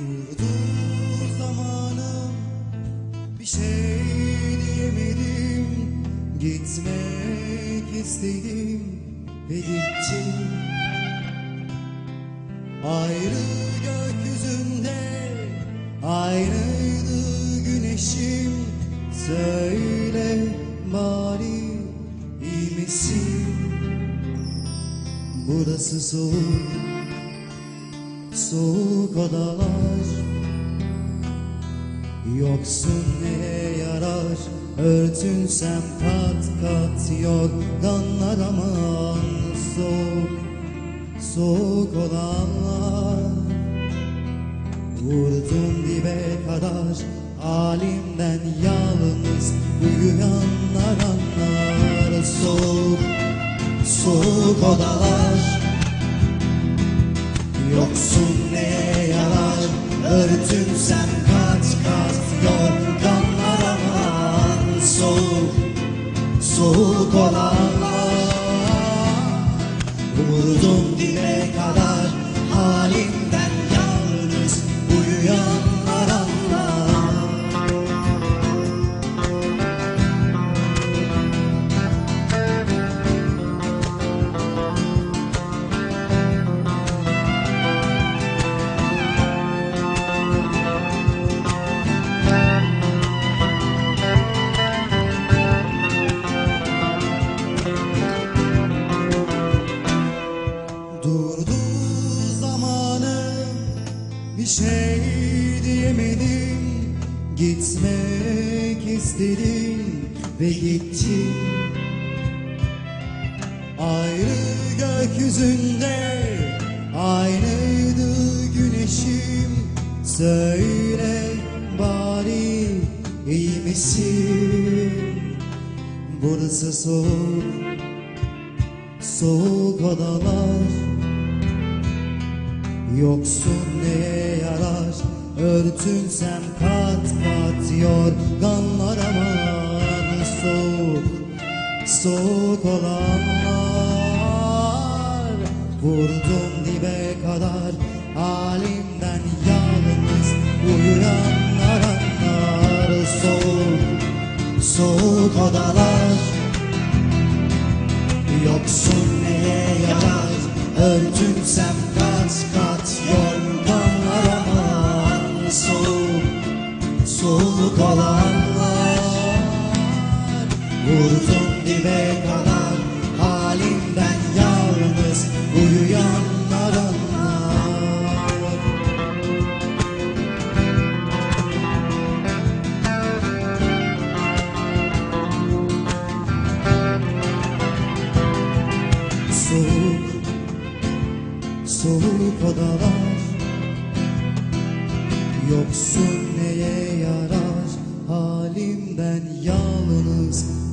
Durdu zamanım bir şey diyemedim. Gitmek istedim ve gittim. Ayrı gökyüzünde ayrıydı güneşim. Söyle bari iyi misin? Burası soğuk. Soğuk odalar. Yoksun neye yarar? Örtünsem kat kat yorganlar aman Soğuk, soğuk olanlar Vurdum dibe kadar. Halimden yalnız Uyuyanlar anlar. Soğuk, soğuk odalar Yoksun neye yarar Örtünsem kat kat. Yorganlar aman Soğuk, soğuk olanlar bir şey diyemedim Gitmek istedim ve gittim. Ayrı gökyüzünde aynıydı güneşim. Söyle bari iyi misin? Burası soğuk Soğuk odalar. Yoksun neye yarar Örtünsem kat kat yorganlar aman Soğuk, soğuk olanlar. Vurdum dibe kadar Halimden yalnız Uyuyanlar anlar. Soğuk, soğuk odalar. Yoksun neye yarar? Örtünsem kat kat soğuk olanlar Vurdum dibe kadar Halimden yalnız Uyuyanlar. Anlar Soğuk, soğuk odalar Yoksun neye yarar? Halimden yalnız